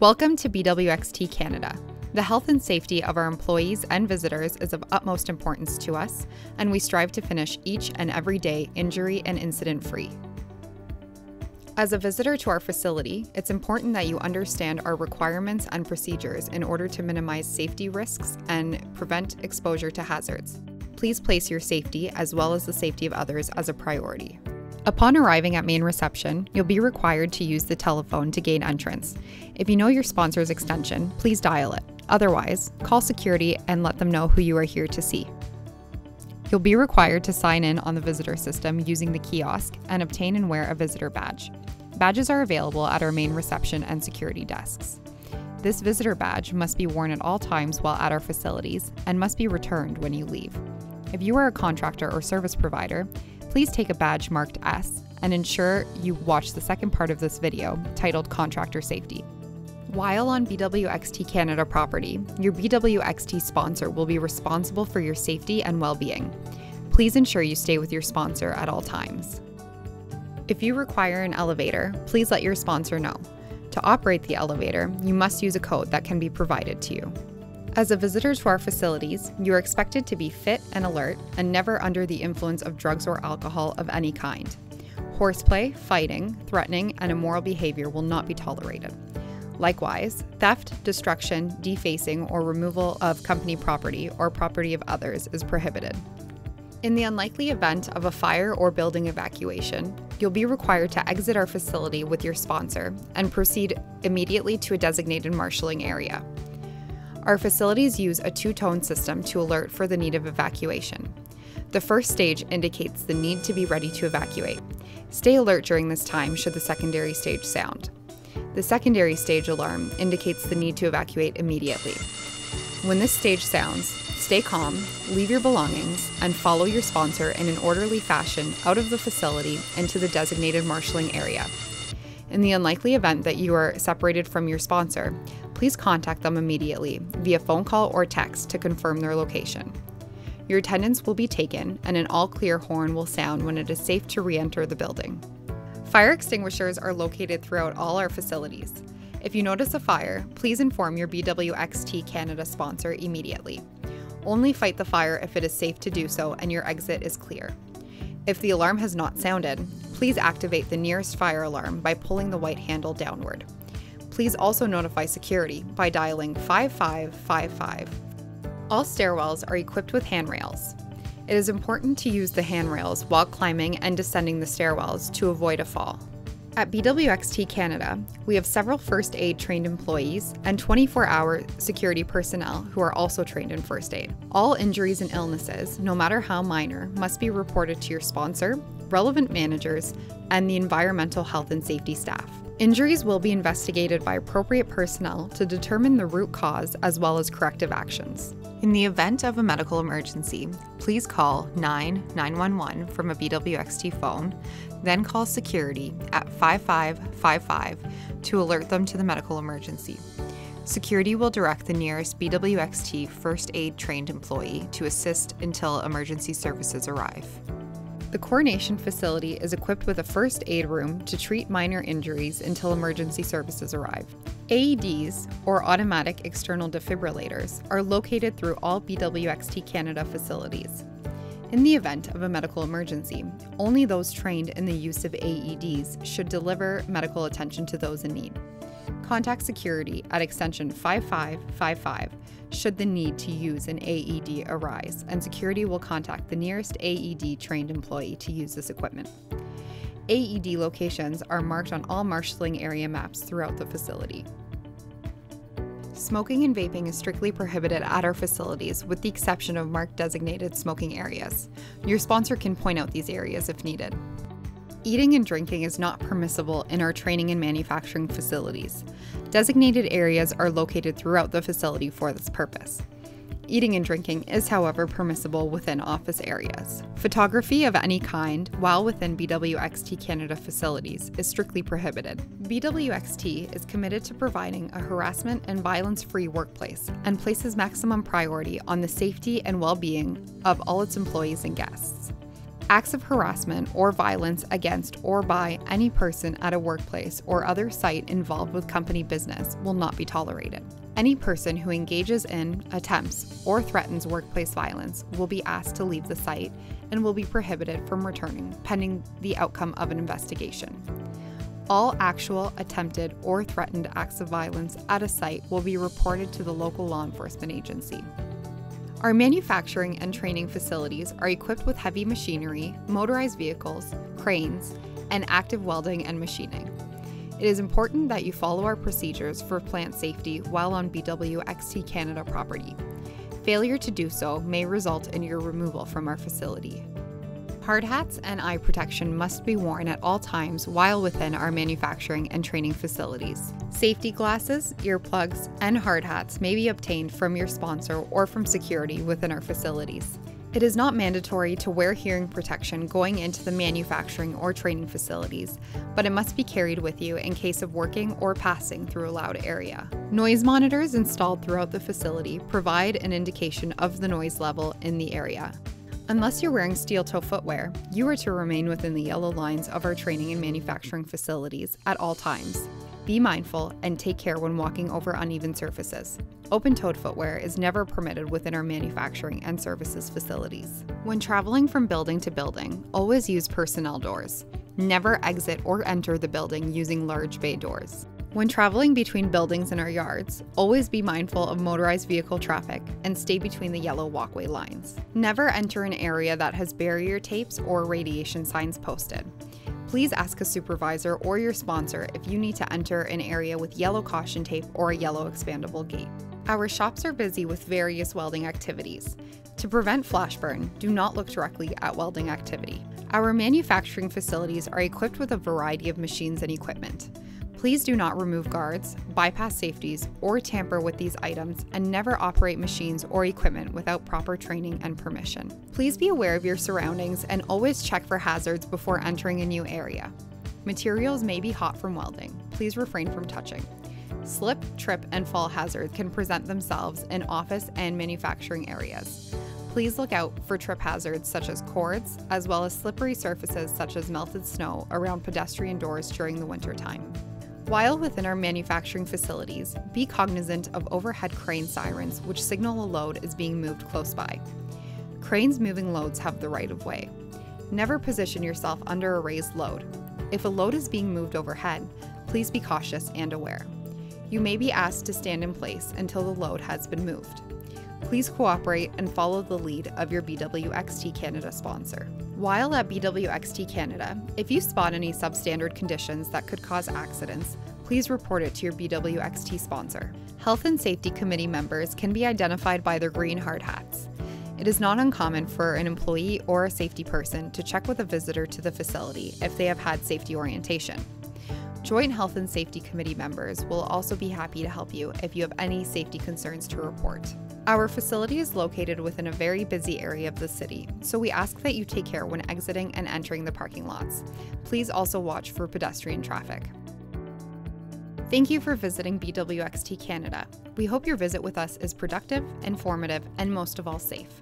Welcome to BWXT Canada. The health and safety of our employees and visitors is of utmost importance to us, and we strive to finish each and every day injury and incident free. As a visitor to our facility, it's important that you understand our requirements and procedures in order to minimize safety risks and prevent exposure to hazards. Please place your safety as well as the safety of others as a priority. Upon arriving at main reception, you'll be required to use the telephone to gain entrance. If you know your sponsor's extension, please dial it. Otherwise, call security and let them know who you are here to see. You'll be required to sign in on the visitor system using the kiosk and obtain and wear a visitor badge. Badges are available at our main reception and security desks. This visitor badge must be worn at all times while at our facilities and must be returned when you leave. If you are a contractor or service provider, please take a badge marked S and ensure you watch the second part of this video titled Contractor Safety. While on BWXT Canada property, your BWXT sponsor will be responsible for your safety and well being. Please ensure you stay with your sponsor at all times. If you require an elevator, please let your sponsor know. To operate the elevator, you must use a code that can be provided to you. As a visitor to our facilities, you are expected to be fit and alert and never under the influence of drugs or alcohol of any kind. Horseplay, fighting, threatening, and immoral behavior will not be tolerated. Likewise, theft, destruction, defacing, or removal of company property or property of others is prohibited. In the unlikely event of a fire or building evacuation, you'll be required to exit our facility with your sponsor and proceed immediately to a designated marshalling area. Our facilities use a two tone system to alert for the need of evacuation. The first stage indicates the need to be ready to evacuate. Stay alert during this time should the secondary stage sound. The secondary stage alarm indicates the need to evacuate immediately. When this stage sounds, stay calm, leave your belongings, and follow your sponsor in an orderly fashion out of the facility into the designated marshalling area. In the unlikely event that you are separated from your sponsor, please contact them immediately via phone call or text to confirm their location. Your attendance will be taken and an all clear horn will sound when it is safe to re enter the building. Fire extinguishers are located throughout all our facilities. If you notice a fire, please inform your BWXT Canada sponsor immediately. Only fight the fire if it is safe to do so and your exit is clear. If the alarm has not sounded, please activate the nearest fire alarm by pulling the white handle downward. Please also notify security by dialing 5555. All stairwells are equipped with handrails. It is important to use the handrails while climbing and descending the stairwells to avoid a fall. At BWXT Canada, we have several first aid trained employees and 24 hour security personnel who are also trained in first aid. All injuries and illnesses, no matter how minor, must be reported to your sponsor, relevant managers, and the environmental health and safety staff. Injuries will be investigated by appropriate personnel to determine the root cause as well as corrective actions. In the event of a medical emergency, please call 9911 from a BWXT phone, then call security at 5555 to alert them to the medical emergency. Security will direct the nearest BWXT first aid trained employee to assist until emergency services arrive. The coronation facility is equipped with a first aid room to treat minor injuries until emergency services arrive. AEDs, or automatic external defibrillators, are located through all BWXT Canada facilities. In the event of a medical emergency, only those trained in the use of AEDs should deliver medical attention to those in need. Contact security at extension 5555 should the need to use an AED arise, and security will contact the nearest AED trained employee to use this equipment. AED locations are marked on all marshalling area maps throughout the facility. Smoking and vaping is strictly prohibited at our facilities with the exception of marked designated smoking areas. Your sponsor can point out these areas if needed. Eating and drinking is not permissible in our training and manufacturing facilities. Designated areas are located throughout the facility for this purpose. Eating and drinking is, however, permissible within office areas. Photography of any kind while within BWXT Canada facilities is strictly prohibited. BWXT is committed to providing a harassment and violence free workplace and places maximum priority on the safety and well being of all its employees and guests. Acts of harassment or violence against or by any person at a workplace or other site involved with company business will not be tolerated. Any person who engages in, attempts, or threatens workplace violence will be asked to leave the site and will be prohibited from returning pending the outcome of an investigation. All actual, attempted, or threatened acts of violence at a site will be reported to the local law enforcement agency. Our manufacturing and training facilities are equipped with heavy machinery, motorized vehicles, cranes, and active welding and machining. It is important that you follow our procedures for plant safety while on BWXT Canada property. Failure to do so may result in your removal from our facility. Hard hats and eye protection must be worn at all times while within our manufacturing and training facilities. Safety glasses, earplugs, and hard hats may be obtained from your sponsor or from security within our facilities. It is not mandatory to wear hearing protection going into the manufacturing or training facilities, but it must be carried with you in case of working or passing through a loud area. Noise monitors installed throughout the facility provide an indication of the noise level in the area. Unless you're wearing steel toe footwear, you are to remain within the yellow lines of our training and manufacturing facilities at all times. Be mindful and take care when walking over uneven surfaces. Open toed footwear is never permitted within our manufacturing and services facilities. When traveling from building to building, always use personnel doors. Never exit or enter the building using large bay doors. When traveling between buildings in our yards, always be mindful of motorized vehicle traffic and stay between the yellow walkway lines. Never enter an area that has barrier tapes or radiation signs posted. Please ask a supervisor or your sponsor if you need to enter an area with yellow caution tape or a yellow expandable gate. Our shops are busy with various welding activities. To prevent flash burn, do not look directly at welding activity. Our manufacturing facilities are equipped with a variety of machines and equipment. Please do not remove guards, bypass safeties, or tamper with these items, and never operate machines or equipment without proper training and permission. Please be aware of your surroundings and always check for hazards before entering a new area. Materials may be hot from welding. Please refrain from touching. Slip, trip, and fall hazards can present themselves in office and manufacturing areas. Please look out for trip hazards such as cords, as well as slippery surfaces such as melted snow around pedestrian doors during the winter time. While within our manufacturing facilities, be cognizant of overhead crane sirens which signal a load is being moved close by. Cranes moving loads have the right of way. Never position yourself under a raised load. If a load is being moved overhead, please be cautious and aware. You may be asked to stand in place until the load has been moved. Please cooperate and follow the lead of your BWXT Canada sponsor. While at BWXT Canada, if you spot any substandard conditions that could cause accidents, please report it to your BWXT sponsor. Health and Safety Committee members can be identified by their green hard hats. It is not uncommon for an employee or a safety person to check with a visitor to the facility if they have had safety orientation. Joint Health and Safety Committee members will also be happy to help you if you have any safety concerns to report. Our facility is located within a very busy area of the city, so we ask that you take care when exiting and entering the parking lots. Please also watch for pedestrian traffic. Thank you for visiting BWXT Canada. We hope your visit with us is productive, informative, and most of all safe.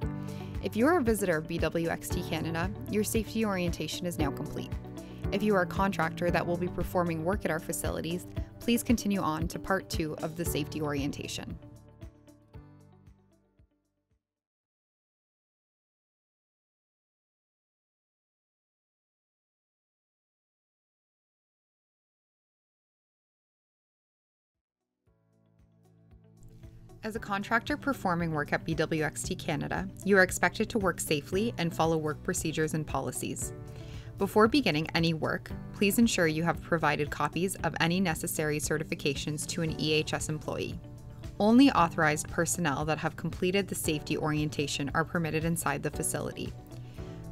If you are a visitor of BWXT Canada, your safety orientation is now complete. If you are a contractor that will be performing work at our facilities, please continue on to part two of the safety orientation. As a contractor performing work at BWXT Canada, you are expected to work safely and follow work procedures and policies. Before beginning any work, please ensure you have provided copies of any necessary certifications to an EHS employee. Only authorized personnel that have completed the safety orientation are permitted inside the facility.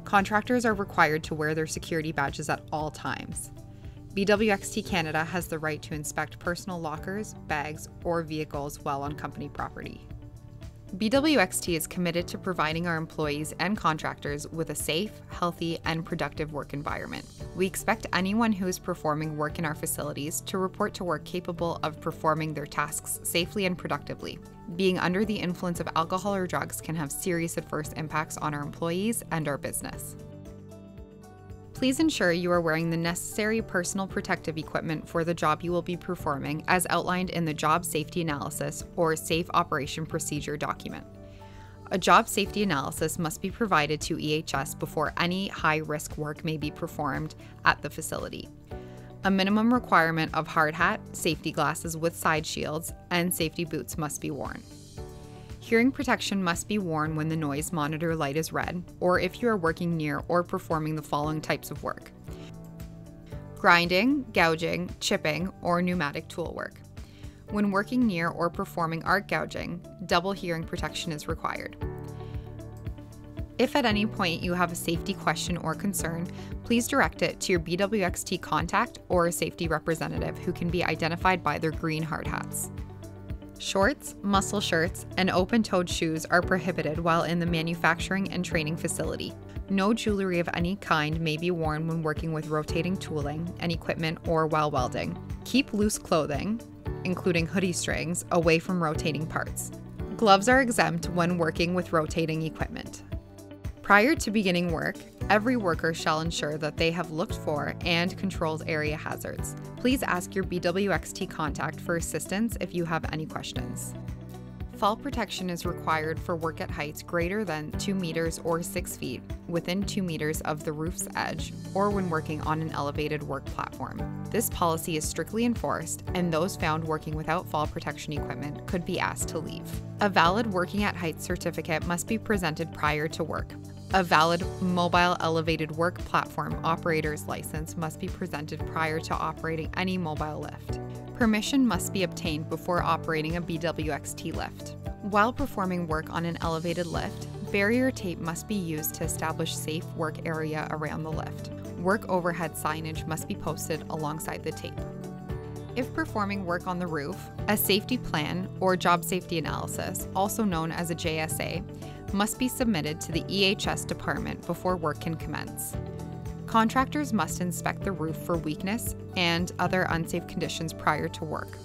Contractors are required to wear their security badges at all times. BWXT Canada has the right to inspect personal lockers, bags, or vehicles while on company property. BWXT is committed to providing our employees and contractors with a safe, healthy, and productive work environment. We expect anyone who is performing work in our facilities to report to work capable of performing their tasks safely and productively. Being under the influence of alcohol or drugs can have serious adverse impacts on our employees and our business. Please ensure you are wearing the necessary personal protective equipment for the job you will be performing as outlined in the Job Safety Analysis or Safe Operation Procedure document. A job safety analysis must be provided to EHS before any high risk work may be performed at the facility. A minimum requirement of hard hat, safety glasses with side shields, and safety boots must be worn. Hearing protection must be worn when the noise monitor light is red, or if you are working near or performing the following types of work grinding, gouging, chipping, or pneumatic tool work. When working near or performing arc gouging, double hearing protection is required. If at any point you have a safety question or concern, please direct it to your BWXT contact or a safety representative who can be identified by their green hard hats. Shorts, muscle shirts, and open toed shoes are prohibited while in the manufacturing and training facility. No jewelry of any kind may be worn when working with rotating tooling and equipment or while welding. Keep loose clothing, including hoodie strings, away from rotating parts. Gloves are exempt when working with rotating equipment. Prior to beginning work, every worker shall ensure that they have looked for and controlled area hazards. Please ask your BWXT contact for assistance if you have any questions. Fall protection is required for work at heights greater than 2 meters or 6 feet within 2 meters of the roof's edge or when working on an elevated work platform. This policy is strictly enforced, and those found working without fall protection equipment could be asked to leave. A valid working at heights certificate must be presented prior to work. A valid mobile elevated work platform operator's license must be presented prior to operating any mobile lift. Permission must be obtained before operating a BWXT lift. While performing work on an elevated lift, barrier tape must be used to establish safe work area around the lift. Work overhead signage must be posted alongside the tape. If performing work on the roof, a safety plan or job safety analysis, also known as a JSA, must be submitted to the EHS department before work can commence. Contractors must inspect the roof for weakness and other unsafe conditions prior to work.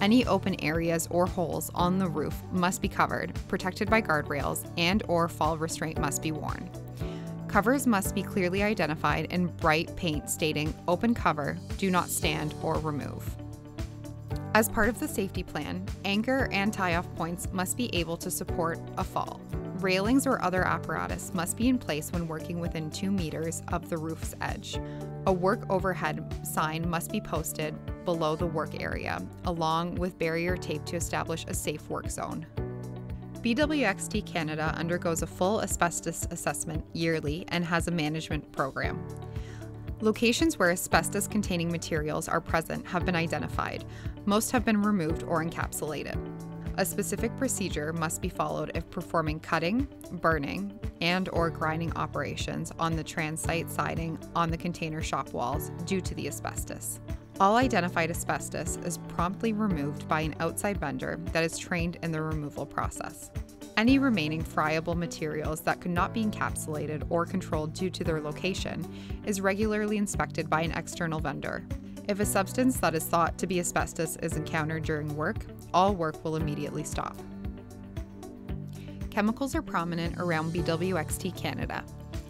Any open areas or holes on the roof must be covered, protected by guardrails, and or fall restraint must be worn. Covers must be clearly identified in bright paint stating open cover, do not stand or remove. As part of the safety plan, anchor and tie-off points must be able to support a fall. Railings or other apparatus must be in place when working within 2 meters of the roof's edge. A work overhead sign must be posted below the work area, along with barrier tape to establish a safe work zone. BWXT Canada undergoes a full asbestos assessment yearly and has a management program. Locations where asbestos containing materials are present have been identified. Most have been removed or encapsulated. A specific procedure must be followed if performing cutting, burning, and or grinding operations on the transite siding on the container shop walls due to the asbestos. All identified asbestos is promptly removed by an outside vendor that is trained in the removal process. Any remaining friable materials that could not be encapsulated or controlled due to their location is regularly inspected by an external vendor. If a substance that is thought to be asbestos is encountered during work, all work will immediately stop. Chemicals are prominent around BWXT Canada.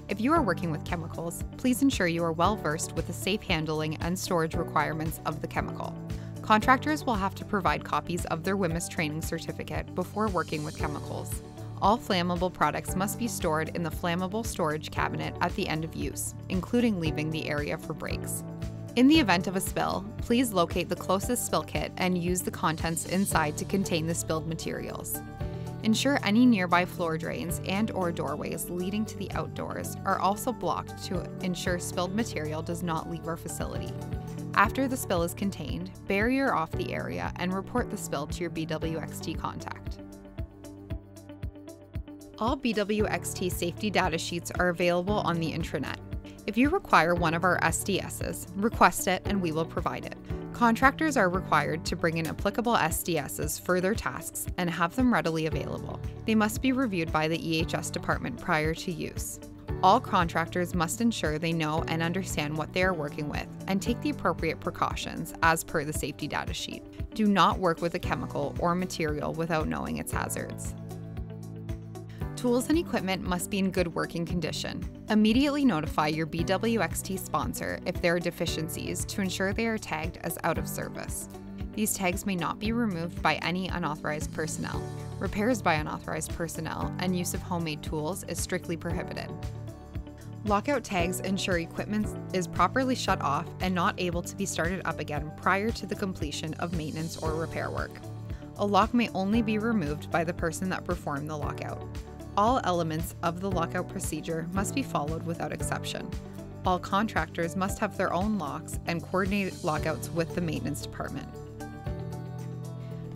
If you are working with chemicals, please ensure you are well versed with the safe handling and storage requirements of the chemical. Contractors will have to provide copies of their WHMIS training certificate before working with chemicals. All flammable products must be stored in the flammable storage cabinet at the end of use, including leaving the area for breaks. In the event of a spill, please locate the closest spill kit and use the contents inside to contain the spilled materials. Ensure any nearby floor drains and or doorways leading to the outdoors are also blocked to ensure spilled material does not leave our facility. After the spill is contained, barrier off the area and report the spill to your BWXT contact. All BWXT safety data sheets are available on the intranet. If you require one of our SDSs, request it and we will provide it. Contractors are required to bring in applicable SDSs for their tasks and have them readily available. They must be reviewed by the EHS department prior to use. All contractors must ensure they know and understand what they are working with and take the appropriate precautions as per the safety data sheet. Do not work with a chemical or material without knowing its hazards. Tools and equipment must be in good working condition. Immediately notify your BWXT sponsor if there are deficiencies to ensure they are tagged as out of service. These tags may not be removed by any unauthorized personnel. Repairs by unauthorized personnel and use of homemade tools is strictly prohibited. Lockout tags ensure equipment is properly shut off and not able to be started up again prior to the completion of maintenance or repair work. A lock may only be removed by the person that performed the lockout. All elements of the lockout procedure must be followed without exception. All contractors must have their own locks and coordinate lockouts with the maintenance department.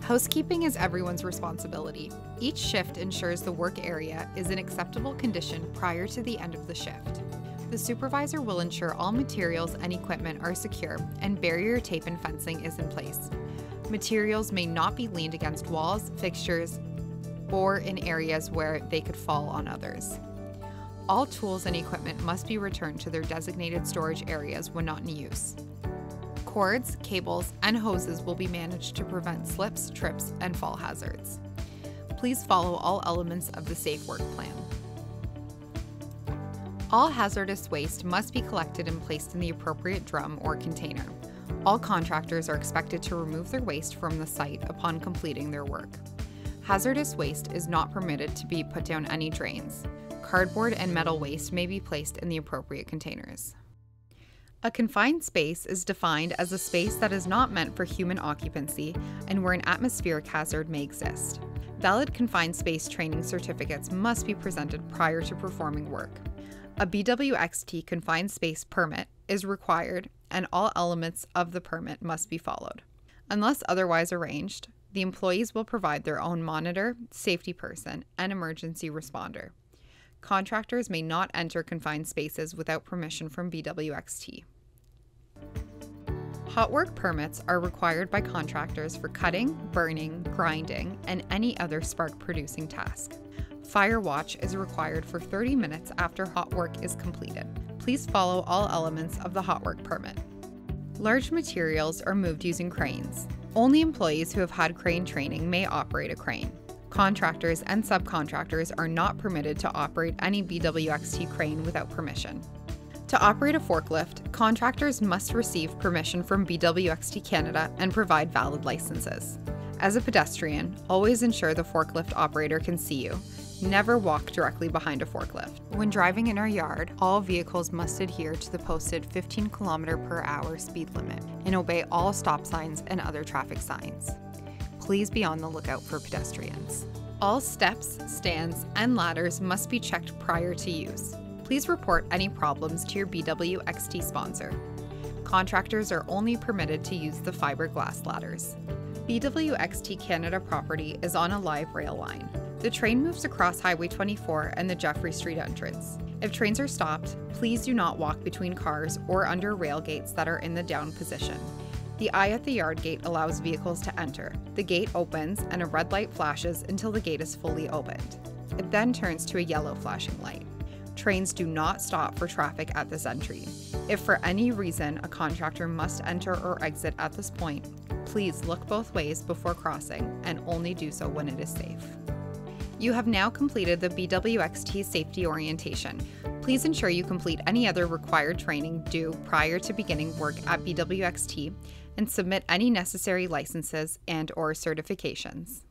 Housekeeping is everyone's responsibility. Each shift ensures the work area is in acceptable condition prior to the end of the shift. The supervisor will ensure all materials and equipment are secure and barrier tape and fencing is in place. Materials may not be leaned against walls, fixtures, or in areas where they could fall on others. All tools and equipment must be returned to their designated storage areas when not in use. Cords, cables, and hoses will be managed to prevent slips, trips, and fall hazards. Please follow all elements of the Safe Work Plan. All hazardous waste must be collected and placed in the appropriate drum or container. All contractors are expected to remove their waste from the site upon completing their work. Hazardous waste is not permitted to be put down any drains. Cardboard and metal waste may be placed in the appropriate containers. A confined space is defined as a space that is not meant for human occupancy and where an atmospheric hazard may exist. Valid confined space training certificates must be presented prior to performing work. A BWXT confined space permit is required and all elements of the permit must be followed. Unless otherwise arranged, the employees will provide their own monitor, safety person, and emergency responder. Contractors may not enter confined spaces without permission from BWXT. Hot work permits are required by contractors for cutting, burning, grinding, and any other spark producing task. Fire watch is required for 30 minutes after hot work is completed. Please follow all elements of the hot work permit. Large materials are moved using cranes. Only employees who have had crane training may operate a crane. Contractors and subcontractors are not permitted to operate any BWXT crane without permission. To operate a forklift, contractors must receive permission from BWXT Canada and provide valid licenses. As a pedestrian, always ensure the forklift operator can see you, Never walk directly behind a forklift. When driving in our yard, all vehicles must adhere to the posted 15 km per hour speed limit and obey all stop signs and other traffic signs. Please be on the lookout for pedestrians. All steps, stands, and ladders must be checked prior to use. Please report any problems to your BWXT sponsor. Contractors are only permitted to use the fiberglass ladders. BWXT Canada property is on a live rail line. The train moves across Highway 24 and the Jeffrey Street entrance. If trains are stopped, please do not walk between cars or under rail gates that are in the down position. The eye at the yard gate allows vehicles to enter. The gate opens and a red light flashes until the gate is fully opened. It then turns to a yellow flashing light. Trains do not stop for traffic at this entry. If for any reason a contractor must enter or exit at this point, please look both ways before crossing and only do so when it is safe. You have now completed the BWXT safety orientation. Please ensure you complete any other required training due prior to beginning work at BWXT and submit any necessary licenses and or certifications.